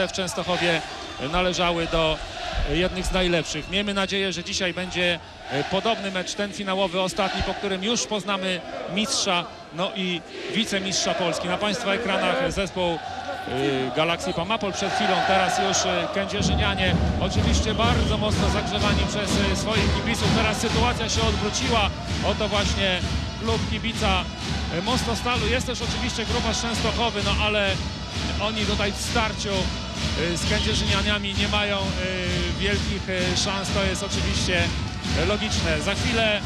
w Częstochowie należały do jednych z najlepszych. Miejmy nadzieję, że dzisiaj będzie e, podobny mecz, ten finałowy, ostatni, po którym już poznamy mistrza, no i wicemistrza Polski. Na Państwa ekranach zespół y, Galaxii Pamapol przed chwilą, teraz już y, Kędzierzynianie, oczywiście bardzo mocno zagrzewani przez swoich kibiców. Teraz sytuacja się odwróciła, oto właśnie klub kibica Mostostalu. Jest też oczywiście grupa Częstochowy, no ale oni tutaj w starciu z Kędzierzynianiami nie mają y, wielkich y, szans, to jest oczywiście y, logiczne. Za chwilę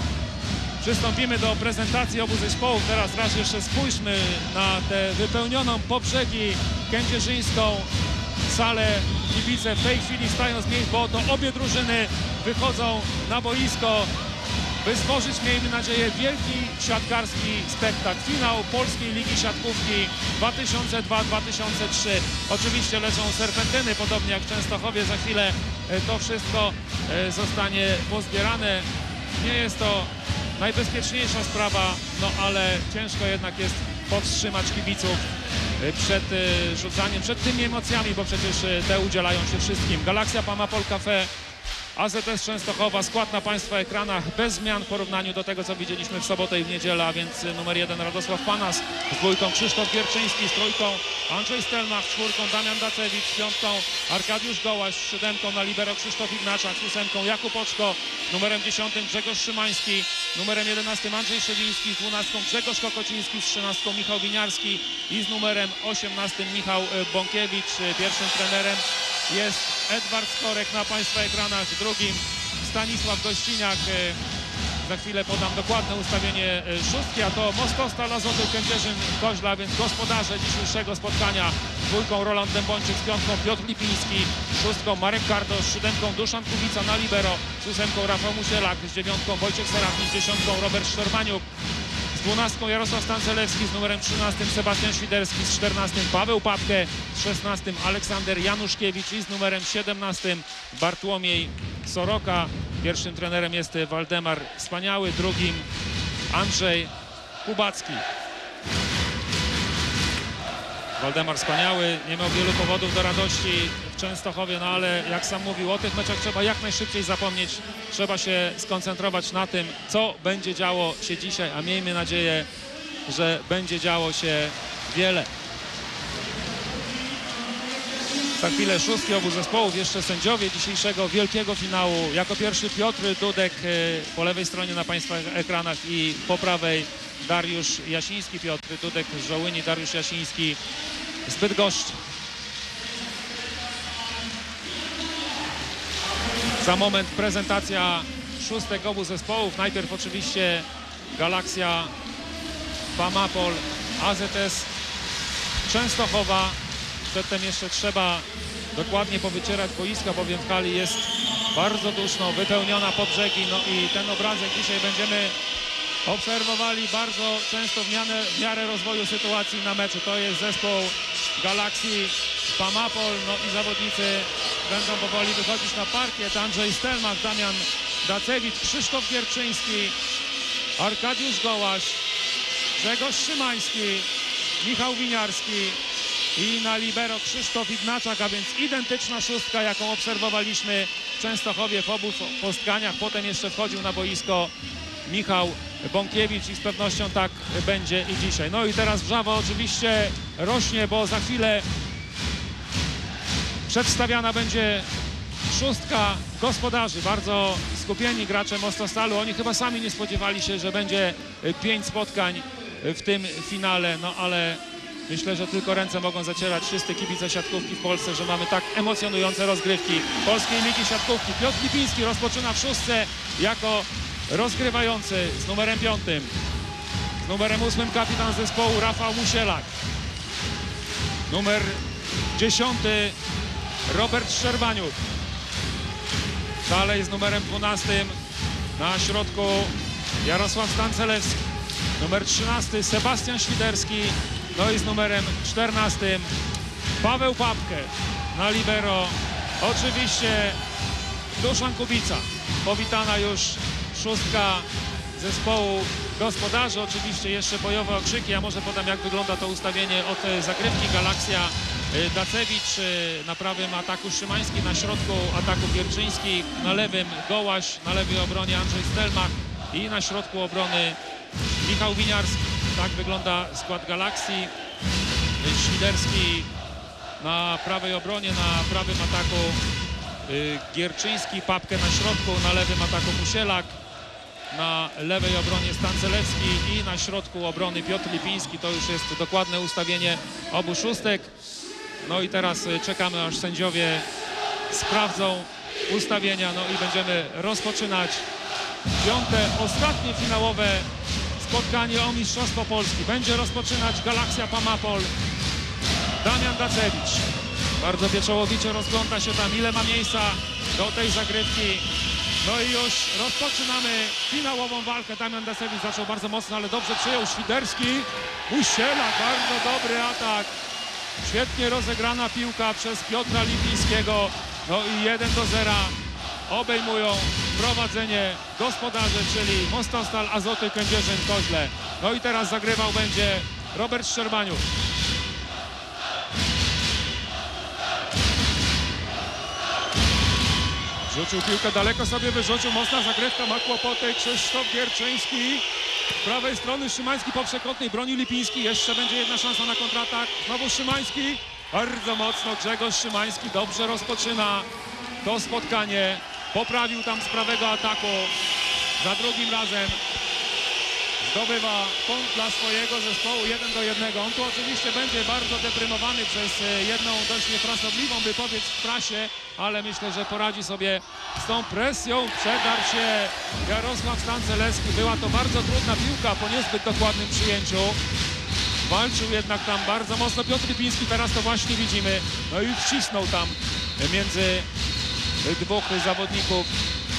przystąpimy do prezentacji obu zespołów. Teraz raz jeszcze spójrzmy na tę wypełnioną po brzegi kędzierzyńską salę. Kibice w tej chwili stają z miejsc, bo to obie drużyny wychodzą na boisko by stworzyć, miejmy nadzieję, wielki siatkarski spektakl. Finał Polskiej Ligi Siatkówki 2002-2003. Oczywiście lecą serpentyny, podobnie jak w Częstochowie. Za chwilę e, to wszystko e, zostanie pozbierane. Nie jest to najbezpieczniejsza sprawa, no ale ciężko jednak jest powstrzymać kibiców e, przed rzucaniem, przed tymi emocjami, bo przecież te udzielają się wszystkim. Galaxia Pamapol Cafe AZS Częstochowa, skład na Państwa ekranach bez zmian w porównaniu do tego, co widzieliśmy w sobotę i w niedzielę, a więc numer jeden Radosław Panas, z dwójką Krzysztof Gierczyński, z trójką Andrzej Stelmach, z czwórką Damian Dacewicz, z piątką Arkadiusz Gołaś, z siódemką na libero Krzysztof Ignaczak, z ósemką Jakub Oczko, numerem dziesiątym Grzegorz Szymański, numerem jedenastym Andrzej Szewiński, z dwunastką Grzegorz Kokociński, z trzynastką Michał Winiarski i z numerem osiemnastym Michał Bąkiewicz, pierwszym trenerem jest Edward Skorek na Państwa ekranach, drugim Stanisław Gościniak. E, Za chwilę podam dokładne ustawienie e, szóstki, a to Mostostal Azoty Kędzierzyn Koźla, więc gospodarze dzisiejszego spotkania. Dwójką Roland Dębończyk, z piątką Piotr Lipiński, szóstką Marek Kardosz, siódemką Duszan Kubica na libero, z ósemką Rafał Musielak, z dziewiątką Wojciech Serafin, z dziesiątką Robert Szczerbaniuk, z 12 Jarosław Stancelewski, z numerem 13 Sebastian Świderski, z 14 Paweł Papkę, z 16 Aleksander Januszkiewicz i z numerem 17 Bartłomiej Soroka. Pierwszym trenerem jest Waldemar Wspaniały, drugim Andrzej Kubacki. Waldemar Wspaniały nie miał wielu powodów do radości w Częstochowie, no ale jak sam mówił, o tych meczach trzeba jak najszybciej zapomnieć. Trzeba się skoncentrować na tym, co będzie działo się dzisiaj, a miejmy nadzieję, że będzie działo się wiele. Za chwilę szóstki obu zespołów, jeszcze sędziowie dzisiejszego wielkiego finału. Jako pierwszy Piotr Dudek e, po lewej stronie na Państwa ekranach i po prawej Dariusz Jasiński, Piotr Dudek z Żołyni, Dariusz Jasiński z Bydgoszczy. Za moment prezentacja szóstek obu zespołów. Najpierw oczywiście Galaxia Pamapol, AZS Częstochowa. Przedtem jeszcze trzeba dokładnie powycierać boiska, bowiem w hali jest bardzo duszno, wypełniona po brzegi. No i ten obrazek dzisiaj będziemy obserwowali bardzo często w miarę, w miarę rozwoju sytuacji na meczu. To jest zespół Galaxii Pamapol, no i zawodnicy będą powoli wychodzić na parkiet. Andrzej Stelmach, Damian Dacewicz, Krzysztof Gierczyński, Arkadiusz Gołaś, Grzegorz Szymański, Michał Winiarski i na libero Krzysztof Ignaczak, a więc identyczna szóstka, jaką obserwowaliśmy w Częstochowie w obu postkaniach. Potem jeszcze wchodził na boisko Michał Bąkiewicz i z pewnością tak będzie i dzisiaj. No i teraz wrzawa oczywiście rośnie, bo za chwilę przedstawiana będzie szóstka gospodarzy. Bardzo skupieni gracze Mostostalu. Oni chyba sami nie spodziewali się, że będzie pięć spotkań w tym finale, no ale myślę, że tylko ręce mogą zacierać wszyscy kibice siatkówki w Polsce, że mamy tak emocjonujące rozgrywki Polskiej Ligi Siatkówki. Piotr Lipiński rozpoczyna w szóstce jako rozgrywający z numerem piątym. Z numerem ósmym kapitan zespołu Rafał Musielak. Numer dziesiąty Robert Szczerbaniuk. Dalej z numerem 12 na środku Jarosław Stancelewski. Numer 13 Sebastian Świderski. No i z numerem 14 Paweł Papkę. Na libero oczywiście Duszan Kubica. Powitana już szóstka zespołu gospodarzy. Oczywiście jeszcze bojowe okrzyki. Ja może podam jak wygląda to ustawienie od e, zagrywki Galaxia y, Dacewicz y, na prawym ataku Szymański, na środku ataku Gierczyński, na lewym Gołaś, na lewej obronie Andrzej Stelmach i na środku obrony Michał Winiarski. Tak wygląda skład Galaksji. Świderski na prawej obronie, na prawym ataku Gierczyński, Papkę na środku, na lewym ataku Musielak, na lewej obronie Stancelewski i na środku obrony Piotr Lipiński. To już jest dokładne ustawienie obu szóstek. No i teraz y, czekamy aż sędziowie sprawdzą ustawienia, no i będziemy rozpoczynać piąte, ostatnie finałowe spotkanie o Mistrzostwo Polski. Będzie rozpoczynać Galaksja Pamapol. Damian Dacewicz. Bardzo pieczołowicie rozgląda się tam, ile ma miejsca do tej zagrywki. No i już rozpoczynamy finałową walkę. Damian Dacewicz zaczął bardzo mocno, ale dobrze przyjął Świderski. Musiela, bardzo dobry atak. Świetnie rozegrana piłka przez Piotra Lipińskiego. No i 1 do 0 obejmują prowadzenie gospodarze, czyli Mostostal, Azoty, Kędzierzyn, Koźle. No i teraz zagrywał będzie Robert Szczerbaniuk. Rzucił piłkę daleko sobie, wyrzucił, mocna zagrywka, ma kłopoty Krzysztof Gierczyński. Z prawej strony Szymański po przekątnej broni Lipiński. Jeszcze będzie jedna szansa na kontratak. Znowu Szymański. Bardzo mocno Grzegorz Szymański dobrze rozpoczyna to spotkanie. Poprawił tam z prawego ataku. Za drugim razem zdobywa punkt dla swojego zespołu 1 do 1. On tu oczywiście będzie bardzo deprymowany przez e, jedną dość niefrasobliwą wypowiedź w prasie, ale myślę, że poradzi sobie z tą presją. Przedarł się Jarosław Stancelewski. Była to bardzo trudna piłka po niezbyt dokładnym przyjęciu. Walczył jednak tam bardzo mocno Piotr Lipiński, teraz to właśnie widzimy. No i wcisnął tam między dwóch zawodników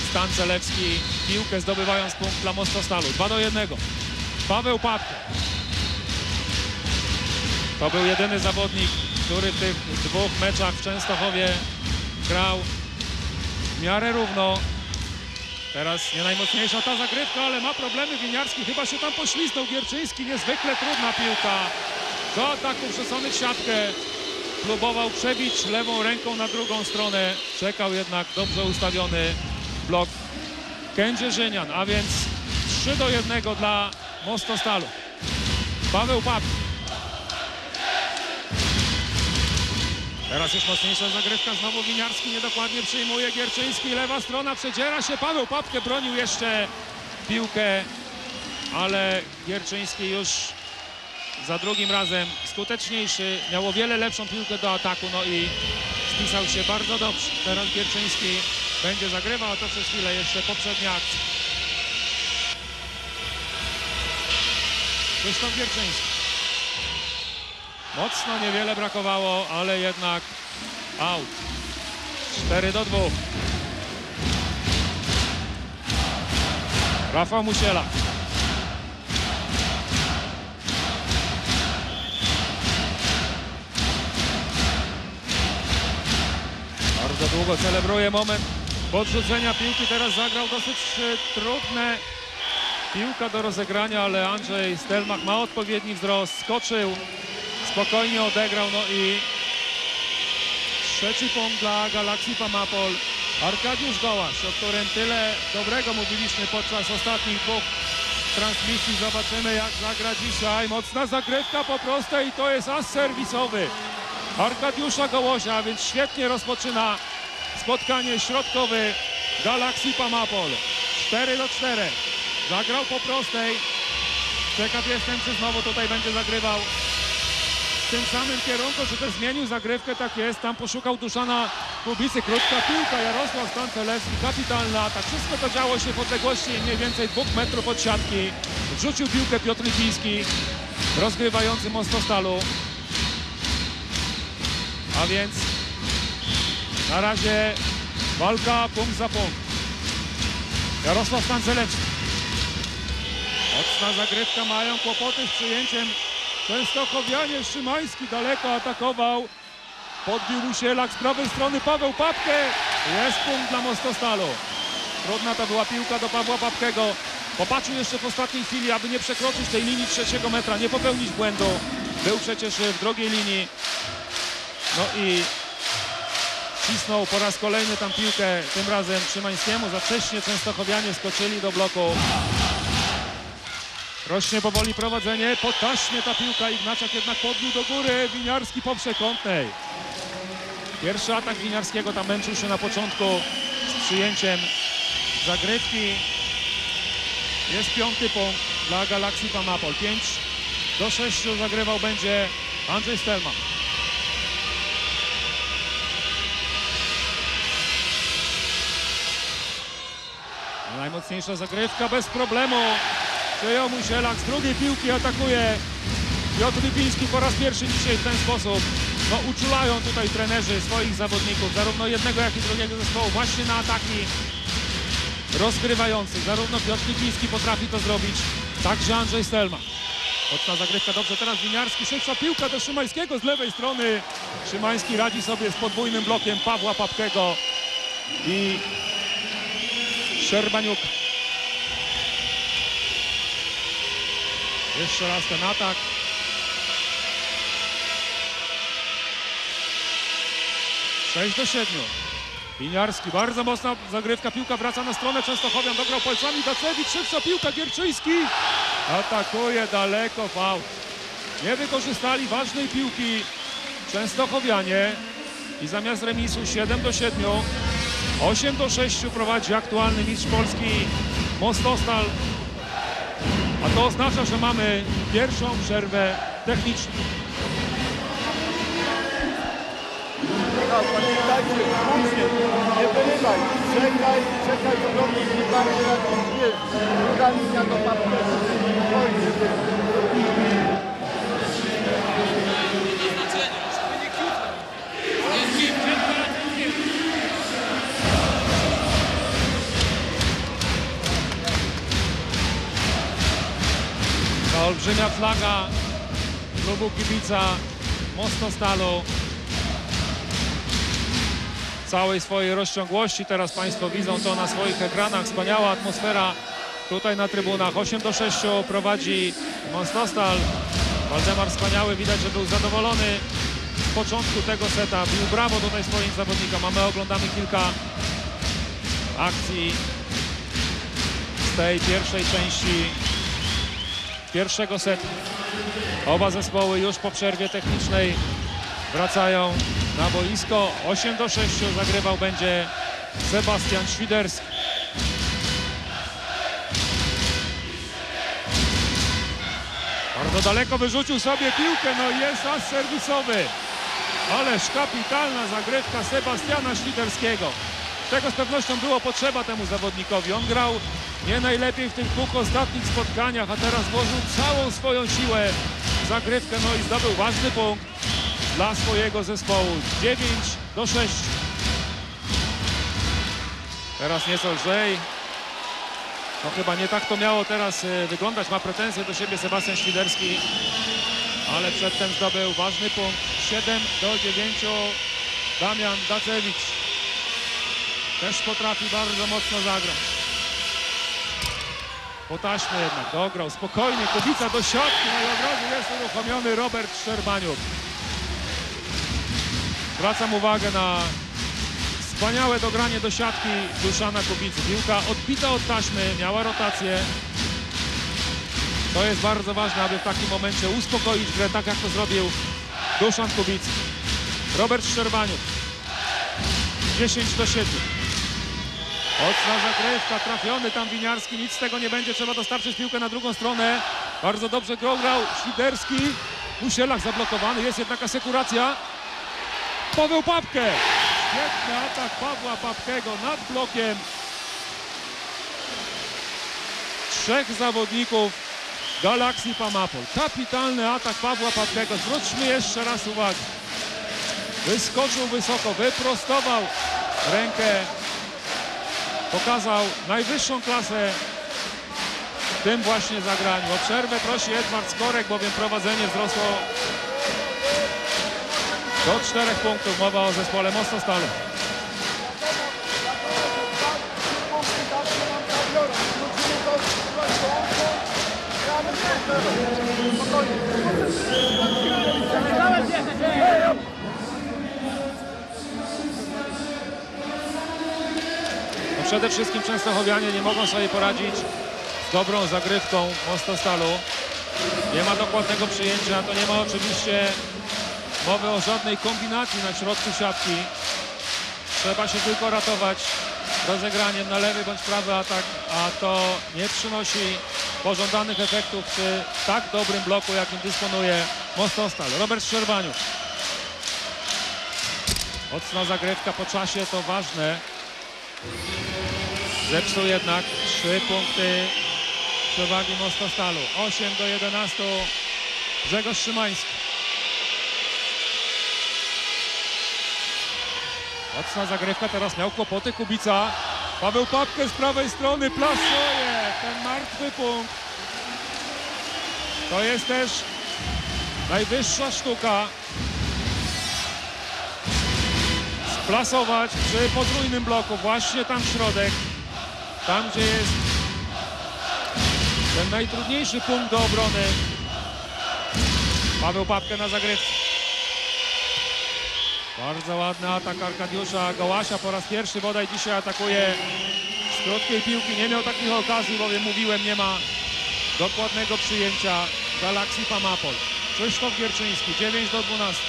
Stancelewski piłkę zdobywając punkt dla Mostostalu. 2 do 1. Paweł Papka. To był jedyny zawodnik, który w tych dwóch meczach w Częstochowie grał w miarę równo. Teraz nie najmocniejsza ta zagrywka, ale ma problemy Winiarski. Chyba się tam pośliznął Gierczyński. Niezwykle trudna piłka. Do ataku wrzucony w siatkę. Próbował przebić lewą ręką na drugą stronę. Czekał jednak dobrze ustawiony blok Kędzierzynian, a więc 3 do 1 dla Mostostalu. Paweł Pap. Teraz już mocniejsza zagrywka, znowu Winiarski niedokładnie przyjmuje Gierczyński, lewa strona przedziera się, Paweł Papkę bronił jeszcze piłkę, ale Gierczyński już za drugim razem skuteczniejszy, miał o wiele lepszą piłkę do ataku, no i spisał się bardzo dobrze. Teraz Gierczyński będzie zagrywał, a to przez chwilę jeszcze poprzednia akcja. Krzysztof Gierczyński. Mocno niewiele brakowało, ale jednak out. 4 do 2. Rafał Musiela. Bardzo długo celebruje moment podrzucenia piłki. Teraz zagrał dosyć e, trudne piłka do rozegrania, ale Andrzej Stelmach ma odpowiedni wzrost, skoczył, spokojnie odegrał, no i trzeci punkt dla Galaksii Pamapol. Arkadiusz Gołasz, o którym tyle dobrego mówiliśmy podczas ostatnich dwóch transmisji. Zobaczymy jak zagra dzisiaj. Mocna zagrywka po prostej i to jest as serwisowy. Arkadiusza Gołosia, więc świetnie rozpoczyna spotkanie środkowy Galaksii Pamapol. 4 do 4. Zagrał po prostej. Ciekaw jestem, czy znowu tutaj będzie zagrywał w tym samym kierunku, czy też zmienił zagrywkę, tak jest. Tam poszukał Duszana Kubicy. Krótka piłka, Jarosław Stancelewski, kapitalny atak. Wszystko to działo się w odległości mniej więcej dwóch metrów od siatki. Wrzucił piłkę Piotr Lipiński, rozgrywający Mostostalu. A więc na razie walka punkt za punkt. Jarosław Stancelewski. Mocna zagrywka, mają kłopoty z przyjęciem. Częstochowianie Szymański daleko atakował. Podbił Musielak z prawej strony Paweł Papkę. Jest punkt dla Mostostalu. Trudna to była piłka do Pawła Papkego. Popatrzył jeszcze w ostatniej chwili, aby nie przekroczyć tej linii trzeciego metra, nie popełnić błędu. Był przecież w drugiej linii. No i cisnął po raz kolejny tam piłkę, tym razem Szymańskiemu. Za wcześnie Częstochowianie skoczyli do bloku. Rośnie powoli prowadzenie, po taśmie ta piłka, Ignaczak jednak podbił do góry, Winiarski po przekątnej. Pierwszy atak Winiarskiego tam męczył się na początku z przyjęciem zagrywki. Jest piąty punkt dla Galaxii Pamapol. 5 do 6 zagrywał będzie Andrzej Stelman. Najmocniejsza zagrywka bez problemu. Przejął mu z drugiej piłki atakuje Piotr Lipiński po raz pierwszy dzisiaj w ten sposób. No uczulają tutaj trenerzy swoich zawodników, zarówno jednego jak i drugiego zespołu właśnie na ataki rozgrywających. Zarówno Piotr Lipiński potrafi to zrobić, także Andrzej Stelman. Mocna zagrywka, dobrze teraz Winiarski, szybsza piłka do Szymańskiego z lewej strony. Szymański radzi sobie z podwójnym blokiem Pawła Papkego i Szczerbaniuk. Jeszcze raz ten atak. Sześć do siedmiu. Winiarski, bardzo mocna zagrywka, piłka wraca na stronę Częstochowian, dograł palcami Dacewicz, szybsza piłka, Gierczyński atakuje daleko w aut. Nie wykorzystali ważnej piłki Częstochowianie i zamiast remisu 7 do 7, 8 do 6 prowadzi aktualny mistrz Polski Mostostal. A to oznacza, że mamy pierwszą przerwę techniczną. Pamiętajcie, nie wyrywaj, czekaj, czekaj, spokojnie. Olbrzymia flaga klubu kibica Mostostalu całej swojej rozciągłości. Teraz Państwo widzą to na swoich ekranach. Wspaniała atmosfera tutaj na trybunach. 8 do 6 prowadzi Mostostal. Waldemar wspaniały, widać, że był zadowolony z początku tego seta. Bił brawo tutaj swoim zawodnikom. Mamy, oglądamy kilka akcji z tej pierwszej części pierwszego setu. Oba zespoły już po przerwie technicznej wracają na boisko. 8 do 6 zagrywał będzie Sebastian Świderski. Bardzo daleko wyrzucił sobie piłkę, no jest as serwisowy. Ależ kapitalna zagrywka Sebastiana Świderskiego. Tego z pewnością było potrzeba temu zawodnikowi. On grał nie najlepiej w tych dwóch ostatnich spotkaniach, a teraz włożył całą swoją siłę w zagrywkę, no i zdobył ważny punkt dla swojego zespołu. 9 do 6. Teraz nieco lżej. No chyba nie tak to miało teraz e, wyglądać. Ma pretensje do siebie Sebastian Świderski, ale przedtem zdobył ważny punkt. 7 do 9 Damian Dacewicz. Też potrafi bardzo mocno zagrać. Po taśmie jednak dograł spokojnie. Kubica do siatki, no i od razu jest uruchomiony Robert Szczerbaniuk. Zwracam uwagę na wspaniałe dogranie do siatki Duszana Kubicy. Piłka odbita od taśmy, miała rotację. To jest bardzo ważne, aby w takim momencie uspokoić grę, tak jak to zrobił Duszan Kubicy. Robert Szczerbaniuk. 10 do 7. Mocna zagrywka, trafiony tam Winiarski, nic z tego nie będzie, trzeba dostarczyć piłkę na drugą stronę. Bardzo dobrze grał, grał Świderski. Musielach zablokowany, jest jednak asekuracja. Paweł Papkę. Świetny atak Pawła Papkego nad blokiem. Trzech zawodników Galaxii Pamapol. Kapitalny atak Pawła Papkego. Zwróćmy jeszcze raz uwagę. Wyskoczył wysoko, wyprostował rękę pokazał najwyższą klasę w tym właśnie zagraniu. O przerwę prosi Edward Skorek, bowiem prowadzenie wzrosło do czterech punktów. Mowa o zespole Mostostalu. Przede wszystkim Częstochowianie nie mogą sobie poradzić z dobrą zagrywką Mostostalu. Nie ma dokładnego przyjęcia, to nie ma oczywiście mowy o żadnej kombinacji na środku siatki. Trzeba się tylko ratować rozegraniem na lewy bądź prawy atak, a to nie przynosi pożądanych efektów przy tak dobrym bloku, jakim dysponuje Mostostal. Robert Szczerbaniuk. Mocna zagrywka po czasie to ważne. Zepsuł jednak trzy punkty przewagi Mostostalu. 8 do 11 Grzegorz Szymański. Mocna zagrywka, teraz miał kłopoty Kubica. Paweł Papkę z prawej strony plasuje ten martwy punkt. To jest też najwyższa sztuka. Splasować przy podwójnym bloku, właśnie tam w środek. Tam, gdzie jest ten najtrudniejszy punkt do obrony. Paweł Papkę na zagrywce. Bardzo ładny atak Arkadiusza Gołasia. Po raz pierwszy bodaj dzisiaj atakuje z krótkiej piłki. Nie miał takich okazji, bowiem mówiłem, nie ma dokładnego przyjęcia Galaxii Pamapol. Krzysztof Gierczyński, 9 do 12.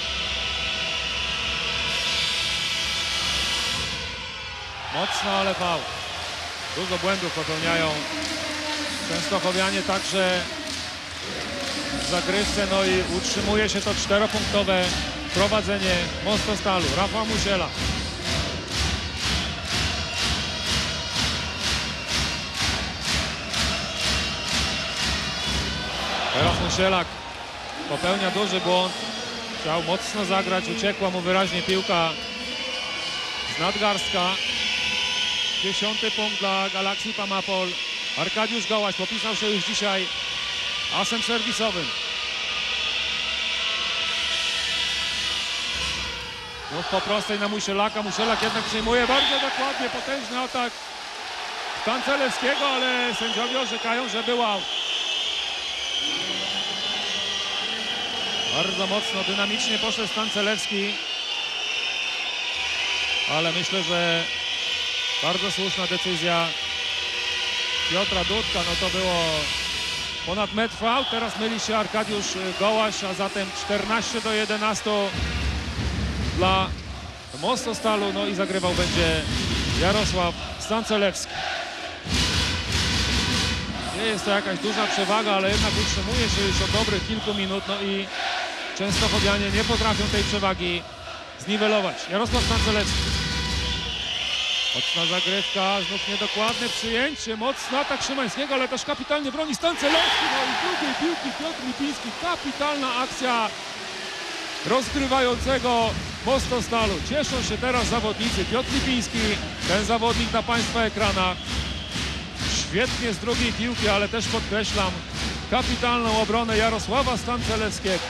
Mocno, ale fał. Dużo błędów popełniają Częstochowianie także w zagrywce, no i utrzymuje się to czteropunktowe prowadzenie Mostostalu. Rafał Musiela. Teraz Musielak popełnia duży błąd. Chciał mocno zagrać, uciekła mu wyraźnie piłka z nadgarstka. Dziesiąty punkt dla Galaxii Pamapol. Arkadiusz Gołaś popisał się już dzisiaj asem serwisowym. Ruch po prostej na Musielaka. Musielak jednak przejmuje bardzo dokładnie. Potężny atak Tancelewskiego, ale sędziowie orzekają, że był. Bardzo mocno, dynamicznie poszedł Stancelewski. Ale myślę, że bardzo słuszna decyzja Piotra Dudka. No to było ponad metr fał. Teraz myli się Arkadiusz Gołaś, a zatem 14 do 11 dla Mostostalu. No i zagrywał będzie Jarosław Stancelewski. Nie jest to jakaś duża przewaga, ale jednak utrzymuje się już od dobrych kilku minut. No i Częstochowianie nie potrafią tej przewagi zniwelować. Jarosław Stancelewski. Mocna zagrywka, znów niedokładne przyjęcie, mocny atak Szymańskiego, ale też kapitalnie broni Stancelewski. No i drugiej piłki Piotr Lipiński. Kapitalna akcja rozgrywającego Mostostalu. Cieszą się teraz zawodnicy. Piotr Lipiński, ten zawodnik na Państwa ekranach. Świetnie z drugiej piłki, ale też podkreślam kapitalną obronę Jarosława Stancelewskiego.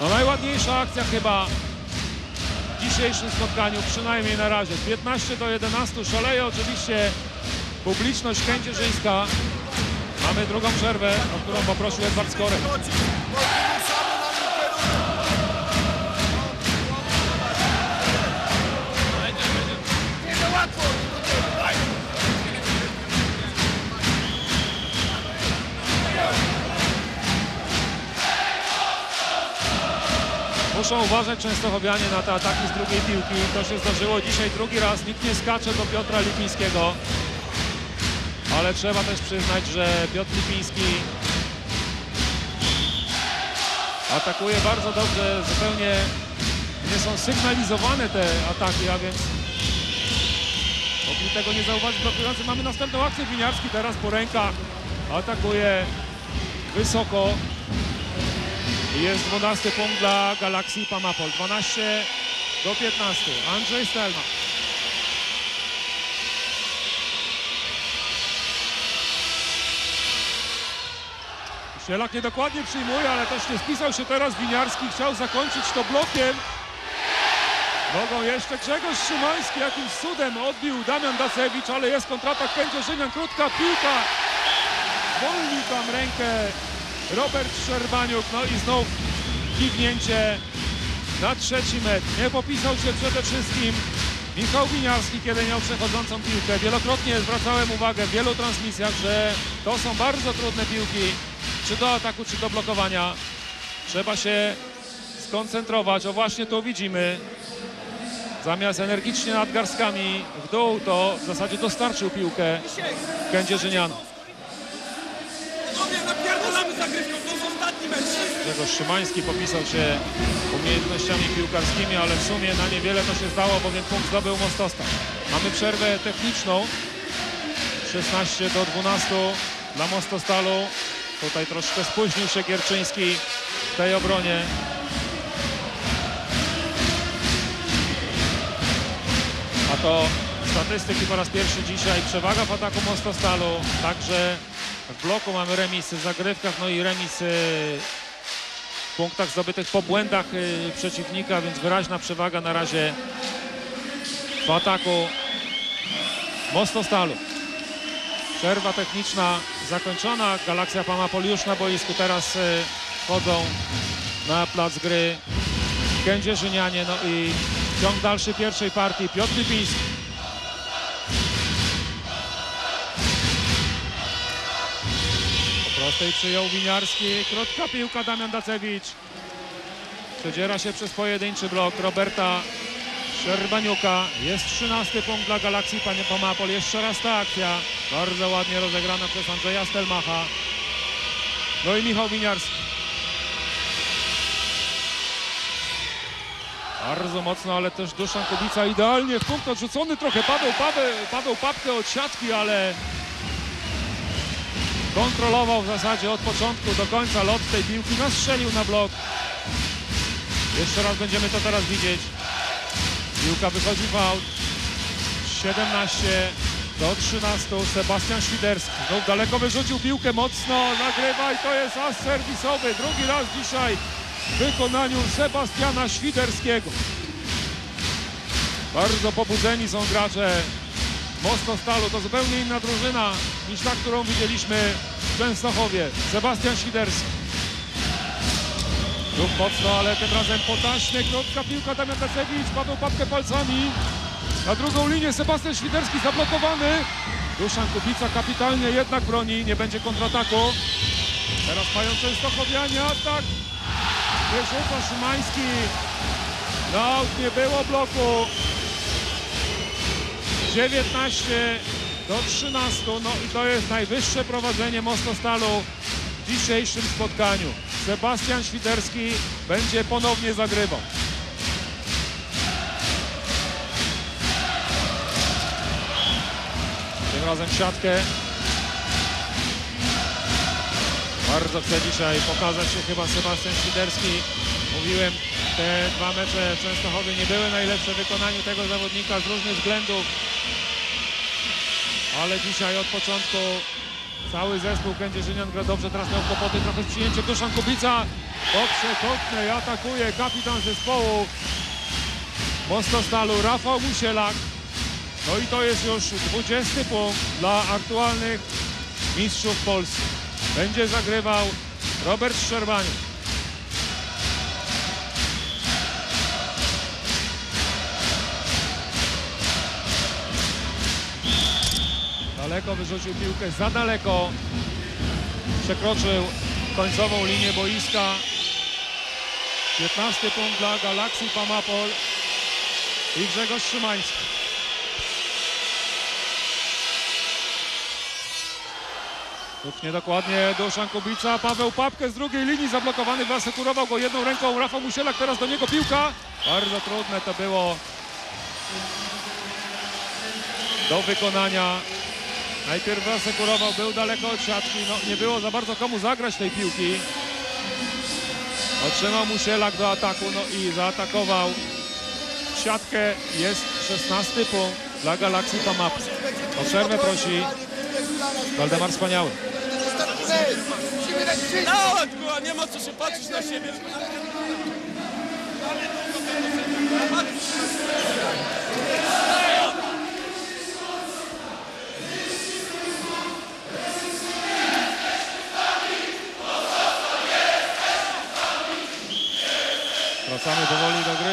No najładniejsza akcja chyba dzisiejszym spotkaniu, przynajmniej na razie. 15 do 11 szaleje oczywiście publiczność kędzierzyńska. Mamy drugą przerwę, o którą poprosił Edward Skorek. Muszą uważać Częstochowianie na te ataki z drugiej piłki. To się zdarzyło dzisiaj drugi raz. Nikt nie skacze do Piotra Lipińskiego. Ale trzeba też przyznać, że Piotr Lipiński atakuje bardzo dobrze. Zupełnie nie są sygnalizowane te ataki, a więc mogli tego nie zauważyć blokujący. Mamy następną akcję. Winiarski teraz po rękach atakuje wysoko. Jest 12 punkt dla Galaxii Pamapol. 12 do 15. Andrzej Stelma. Sielak niedokładnie przyjmuje, ale też nie spisał się teraz Winiarski. Chciał zakończyć to blokiem. Mogą jeszcze Grzegorz Szymański jakimś cudem odbił Damian Dacewicz, ale jest kontratak Kędzierzynian. Krótka piłka. Wolni tam rękę Robert Szczerbaniuk, no i znów kiwnięcie na trzeci metr. Nie popisał się przede wszystkim Michał Winiarski, kiedy miał przechodzącą piłkę. Wielokrotnie zwracałem uwagę w wielu transmisjach, że to są bardzo trudne piłki, czy do ataku, czy do blokowania. Trzeba się skoncentrować. O właśnie to widzimy. Zamiast energicznie nad garstkami w dół, to w zasadzie dostarczył piłkę Kędzierzynianom. Zagrywką. Grzegorz Szymański popisał się umiejętnościami piłkarskimi, ale w sumie na niewiele to się zdało, bowiem punkt zdobył Mostostaw. Mamy przerwę techniczną. 16 do 12 dla Mostostalu. Tutaj troszkę spóźnił się Gierczyński w tej obronie. A to statystyki po raz pierwszy dzisiaj. Przewaga w ataku Mostostalu. Także w bloku mamy remis w zagrywkach, no i remis y, w punktach zdobytych po błędach y, przeciwnika, więc wyraźna przewaga na razie w ataku Mostostalu. Przerwa techniczna zakończona. Galaksja Pamapol już na boisku. Teraz y, wchodzą na plac gry Kędzierzynianie. No i ciąg dalszy pierwszej partii. Piotr Lipiński. Prostej przyjął Winiarski. Krótka piłka Damian Dacewicz. Przedziera się przez pojedynczy blok Roberta Szczerbaniuka. Jest 13 punkt dla Galaksji Panie Pomapol. Jeszcze raz ta akcja. Bardzo ładnie rozegrana przez Andrzeja Stelmacha. No i Michał Winiarski. Bardzo mocno, ale też Duszan Kubica idealnie w punkt odrzucony trochę. Paweł, Paweł, Paweł Papkę od siatki, ale kontrolował w zasadzie od początku do końca lot tej piłki. Nastrzelił na blok. Jeszcze raz będziemy to teraz widzieć. Piłka wychodzi w aut. 17 do 13. Sebastian Świderski. Znów daleko wyrzucił piłkę mocno. Nagrywa i to jest as serwisowy. Drugi raz dzisiaj w wykonaniu Sebastiana Świderskiego. Bardzo pobudzeni są gracze Mosto Stalu. To zupełnie inna drużyna niż ta, którą widzieliśmy w Częstochowie. Sebastian Świderski. Znów mocno, ale tym razem potaśnie. Krótka piłka Damian Dacewicz. Paweł Papkę palcami. Na drugą linię Sebastian Świderski zablokowany. Duszan Kubica kapitalnie jednak broni. Nie będzie kontrataku. Teraz mają Częstochowianie atak. Wyrzuca Szymański. No, nie było bloku. 19 do 13. No i to jest najwyższe prowadzenie Mostostalu w dzisiejszym spotkaniu. Sebastian Świderski będzie ponownie zagrywał. Tym razem siatkę. Bardzo chce dzisiaj pokazać się chyba Sebastian Świderski. Mówiłem, te dwa mecze w Częstochowie nie były najlepsze w wykonaniu tego zawodnika z różnych względów. Ale dzisiaj od początku cały zespół Kędzierzynian gra dobrze. Teraz miał kłopoty trochę z przyjęciem Kubica. Poprzekotny i atakuje kapitan zespołu Mostostalu Rafał Musielak. No i to jest już 20 punkt dla aktualnych mistrzów Polski. Będzie zagrywał Robert Szczerbaniuk. Daleko wyrzucił piłkę, za daleko. Przekroczył końcową linię boiska. 15 punkt dla Galaksji Pamapol i Grzegorz Szymański. Lub niedokładnie Duszan Kubica, Paweł Papkę z drugiej linii zablokowany, wysekurował go jedną ręką Rafał Musielak, teraz do niego piłka. Bardzo trudne to było do wykonania. Najpierw asekurował, był daleko od siatki, no nie było za bardzo komu zagrać tej piłki. Otrzymał Musielak do ataku, no i zaatakował siatkę. Jest 16 punkt dla Galaksji Pamap. O przerwę prosi Waldemar Wspaniały. Kurwa, nie ma co się patrzeć na siebie.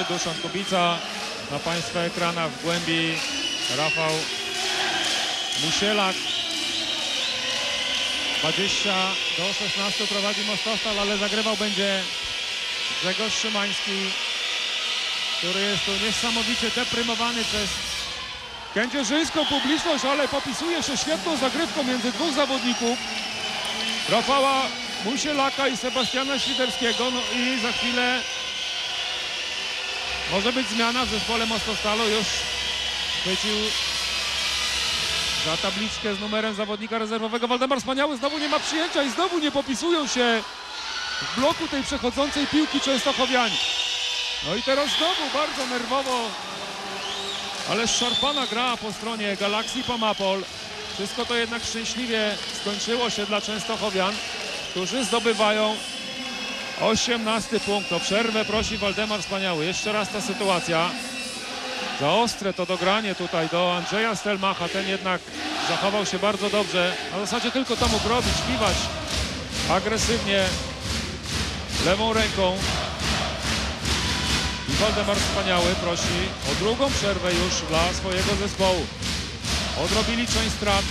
Duszan Kubica na Państwa ekranach w głębi Rafał Musielak. 20 do 16 prowadzi Mostostal, ale zagrywał będzie Grzegorz Szymański, który jest tu niesamowicie deprymowany przez kędzierzyńską publiczność, ale popisuje się świetną zagrywką między dwóch zawodników. Rafała Musielaka i Sebastiana Świderskiego. No i za chwilę może być zmiana w zespole Mostostalu. Już chwycił za tabliczkę z numerem zawodnika rezerwowego. Waldemar Wspaniały znowu nie ma przyjęcia i znowu nie popisują się w bloku tej przechodzącej piłki Częstochowianie. No i teraz znowu bardzo nerwowo, ale szarpana gra po stronie Galaxii Pamapol. Wszystko to jednak szczęśliwie skończyło się dla Częstochowian, którzy zdobywają 18 punkt. O przerwę prosi Waldemar Wspaniały. Jeszcze raz ta sytuacja. Za ostre to dogranie tutaj do Andrzeja Stelmacha. Ten jednak zachował się bardzo dobrze. A w zasadzie tylko to mógł robić, śpiwać agresywnie lewą ręką. I Waldemar Wspaniały prosi o drugą przerwę już dla swojego zespołu. Odrobili część strat.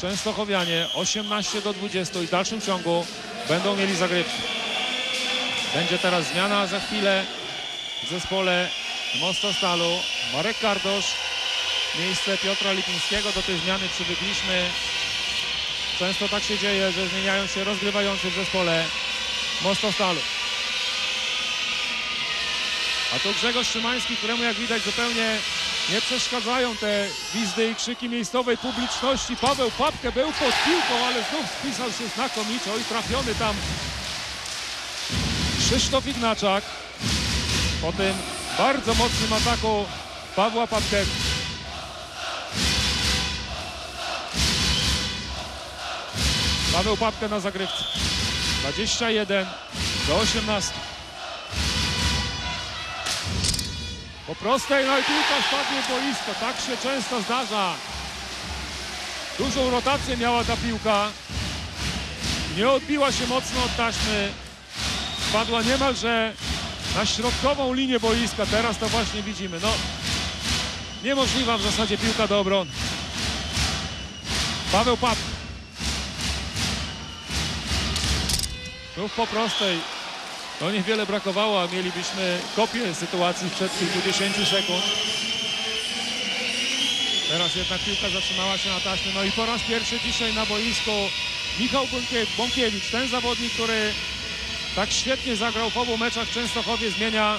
Częstochowianie 18 do 20 i w dalszym ciągu będą mieli zagrywki. Będzie teraz zmiana za chwilę w zespole Mostostalu. Marek Kardosz, miejsce Piotra Lipińskiego. Do tej zmiany przywykliśmy. Często tak się dzieje, że zmieniają się rozgrywający w zespole Mostostalu. A tu Grzegorz Szymański, któremu jak widać zupełnie nie przeszkadzają te gwizdy i krzyki miejscowej publiczności. Paweł Papkę był pod piłką, ale znów spisał się znakomicie. Oj, trafiony tam Krzysztof Ignaczak. Po tym bardzo mocnym ataku Pawła Papkę. Paweł Papkę na zagrywce. 21 do 18. Po prostej, no i spadnie boisko. Tak się często zdarza. Dużą rotację miała ta piłka. Nie odbiła się mocno od taśmy. Spadła niemalże na środkową linię boiska. Teraz to właśnie widzimy. No, niemożliwa w zasadzie piłka do obrony. Paweł Pap. Znów po prostej. No niewiele brakowało, a mielibyśmy kopię sytuacji sprzed kilkudziesięciu sekund. Teraz jednak piłka zatrzymała się na taśmie. No i po raz pierwszy dzisiaj na boisku Michał Bąkie- Bąkiewicz, ten zawodnik, który tak świetnie zagrał w obu meczach w Częstochowie, zmienia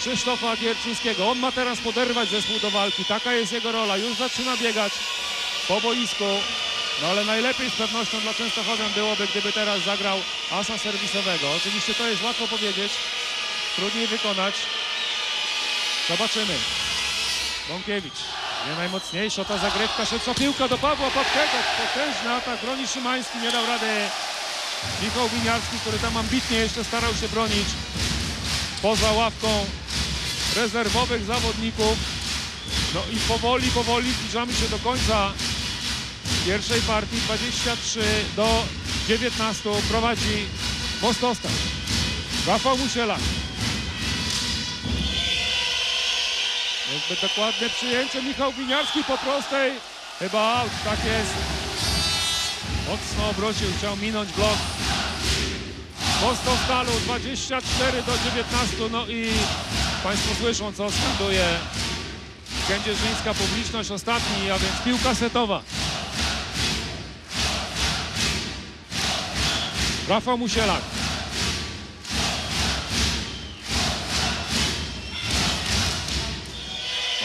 Krzysztofa Gierczyńskiego. On ma teraz poderwać zespół do walki. Taka jest jego rola. Już zaczyna biegać po boisku. No ale najlepiej z pewnością dla Częstochowian byłoby, gdyby teraz zagrał asa serwisowego. Oczywiście to jest łatwo powiedzieć, trudniej wykonać. Zobaczymy. Bąkiewicz. Nie najmocniejsza ta zagrywka. Szybka piłka do Pawła Papkego. Potężny atak. Broni Szymański. Nie dał rady Michał Winiarski, który tam ambitnie jeszcze starał się bronić poza ławką rezerwowych zawodników. No i powoli, powoli zbliżamy się do końca pierwszej partii 23 do 19 prowadzi Mostostal. Rafał Musielak. Niezbyt dokładne przyjęcie. Michał Winiarski po prostej. Chyba out. Tak jest. Mocno obrócił. Chciał minąć blok. Mostostalu 24 do 19. No i Państwo słyszą, co skanduje kędzierzyńska publiczność ostatni, a więc piłka setowa. Rafał Musielak.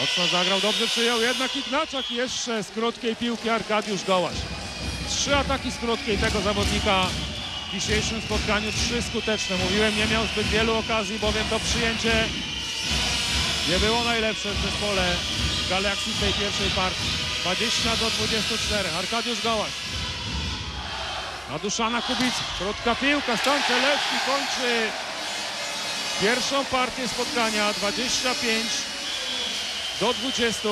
Mocno zagrał, dobrze przyjął jednak Ignaczak jeszcze z krótkiej piłki Arkadiusz Gołaś. Trzy ataki z krótkiej tego zawodnika w dzisiejszym spotkaniu, trzy skuteczne. Mówiłem, nie miał zbyt wielu okazji, bowiem to przyjęcie nie było najlepsze w zespole Galaxy tej pierwszej partii. 20 do 24. Arkadiusz Gołaś. Na Duszana Kubica. Krótka piłka. Stan Celewski kończy pierwszą partię spotkania. 25 do 20.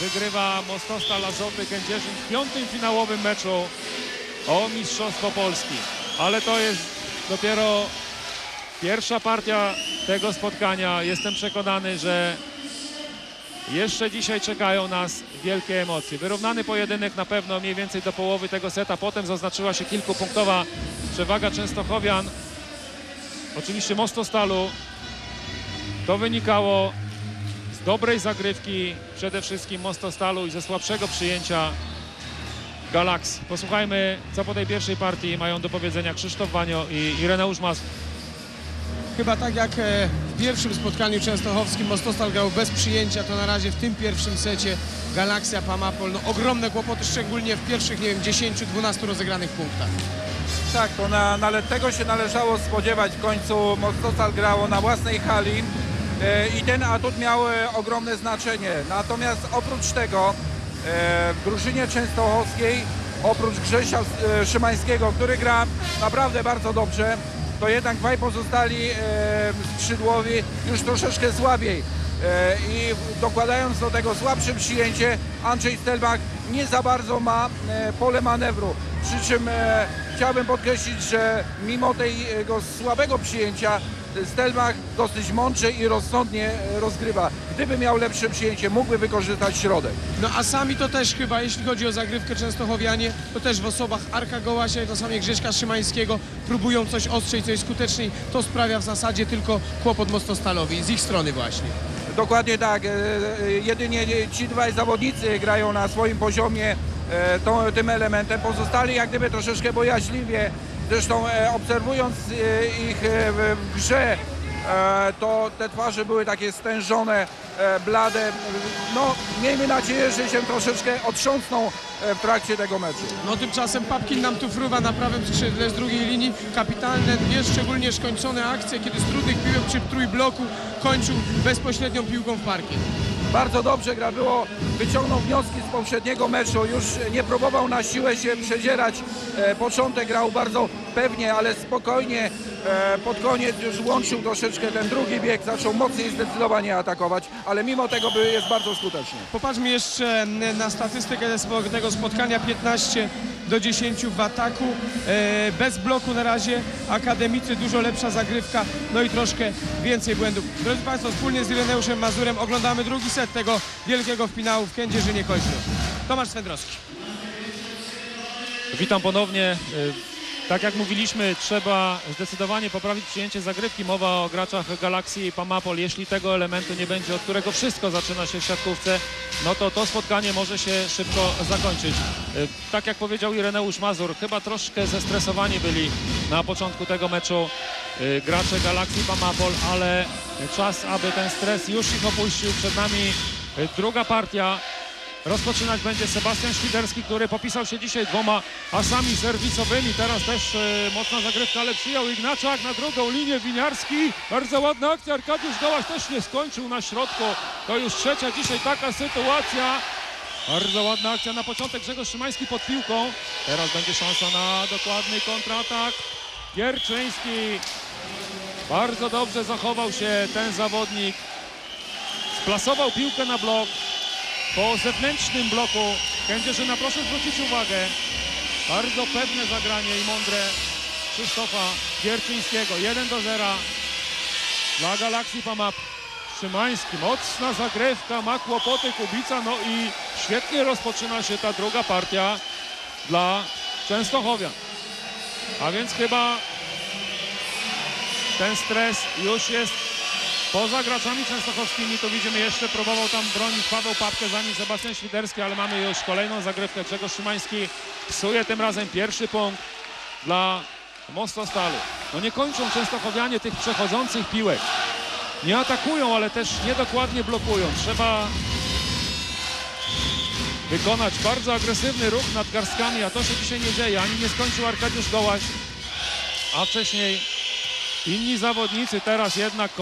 Wygrywa Mostostal Azoty Kędzierzyn w piątym finałowym meczu o Mistrzostwo Polski. Ale to jest dopiero pierwsza partia tego spotkania. Jestem przekonany, że jeszcze dzisiaj czekają nas wielkie emocje. Wyrównany pojedynek na pewno mniej więcej do połowy tego seta. Potem zaznaczyła się kilkupunktowa przewaga Częstochowian. Oczywiście Mostostalu. To wynikało z dobrej zagrywki przede wszystkim Mostostalu i ze słabszego przyjęcia Galaxy. Posłuchajmy, co po tej pierwszej partii mają do powiedzenia Krzysztof Wanio i Ireneusz Mas. Chyba tak jak e, w pierwszym spotkaniu częstochowskim Mostostal grał bez przyjęcia, to na razie w tym pierwszym secie Galaxia Pamapol, no ogromne kłopoty, szczególnie w pierwszych, nie wiem, 10-12 rozegranych punktach. Tak, to na, na, ale tego się należało spodziewać. W końcu Mostostal grało na własnej hali i ten atut miał e, ogromne znaczenie. Natomiast oprócz tego e, w drużynie częstochowskiej, oprócz Grzesia e, Szymańskiego, który gra naprawdę bardzo dobrze, to jednak dwaj pozostali e, skrzydłowi już troszeczkę słabiej. E, I dokładając do tego słabsze przyjęcie, Andrzej Stelbach nie za bardzo ma e, pole manewru. Przy czym e, chciałbym podkreślić, że mimo tego słabego przyjęcia Stelbach dosyć mądrze i rozsądnie e, rozgrywa. Gdyby miał lepsze przyjęcie, mógłby wykorzystać środek. No a sami to też chyba, jeśli chodzi o zagrywkę Częstochowianie, to też w osobach Arka Gołasia i to samie Grześka Szymańskiego próbują coś ostrzej, coś skuteczniej. To sprawia w zasadzie tylko kłopot Mostostalowi, z ich strony właśnie. Dokładnie tak. E, e, Jedynie ci dwaj zawodnicy grają na swoim poziomie tą, tym elementem. Pozostali jak gdyby troszeczkę bojaźliwie. Zresztą e, obserwując e, ich e, w grze, to te twarze były takie stężone, blade. No, miejmy nadzieję, że się troszeczkę otrząsną w trakcie tego meczu. No tymczasem Papkin nam tu fruwa na prawym skrzydle z drugiej linii. Kapitalne dwie szczególnie skończone akcje, kiedy z trudnych piłek przy trójbloku kończył bezpośrednią piłką w parkie. Bardzo dobrze gra było, wyciągnął wnioski z poprzedniego meczu, już nie próbował na siłę się przedzierać. E, początek grał bardzo pewnie, ale spokojnie. E, pod koniec już łączył troszeczkę ten drugi bieg, zaczął mocniej zdecydowanie atakować, ale mimo tego jest bardzo skuteczny. Popatrzmy jeszcze na statystykę tego spotkania 15 do 10 w ataku. E, bez bloku na razie akademicy dużo lepsza zagrywka, no i troszkę więcej błędów. Drodzy Państwo, wspólnie z Ireneuszem Mazurem oglądamy drugi set tego wielkiego finału w Kędzierzynie Koźlu. Tomasz Swędrowski. Witam ponownie. Tak jak mówiliśmy, trzeba zdecydowanie poprawić przyjęcie zagrywki. Mowa o graczach Galaxii i Pamapol. Jeśli tego elementu nie będzie, od którego wszystko zaczyna się w siatkówce, no to to spotkanie może się szybko zakończyć. Y, Tak jak powiedział Ireneusz Mazur, chyba troszkę zestresowani byli na początku tego meczu y, gracze Galaxii Pamapol, ale czas, aby ten stres już ich opuścił. Przed nami y, druga partia. Rozpoczynać będzie Sebastian Świderski, który popisał się dzisiaj dwoma asami serwisowymi. Teraz też e, mocna zagrywka, ale przyjął Ignaczak na drugą linię. Winiarski, bardzo ładna akcja. Arkadiusz Gołaś też nie skończył na środku. To już trzecia dzisiaj taka sytuacja. Bardzo ładna akcja na początek. Grzegorz Szymański pod piłką. Teraz będzie szansa na dokładny kontratak. Gierczyński. Bardzo dobrze zachował się ten zawodnik. Splasował piłkę na blok. Po zewnętrznym bloku Kędzierzyna, proszę zwrócić uwagę, bardzo pewne zagranie i mądre Krzysztofa Gierczyńskiego. 1 do 0 dla Galaxii Pamap. Szymański, mocna zagrywka, ma kłopoty Kubica, no i świetnie rozpoczyna się ta druga partia dla Częstochowian. A więc chyba ten stres już jest Poza graczami częstochowskimi to widzimy jeszcze próbował tam bronić Paweł Papkę za nim Sebastian Świderski, ale mamy już kolejną zagrywkę. Grzegorz Szymański psuje tym razem pierwszy punkt dla Mostostalu. No nie kończą częstochowianie tych przechodzących piłek. Nie atakują, ale też niedokładnie blokują. Trzeba wykonać bardzo agresywny ruch nad garstkami, a to się dzisiaj nie dzieje. Ani nie skończył Arkadiusz Gołaś, a wcześniej inni zawodnicy teraz jednak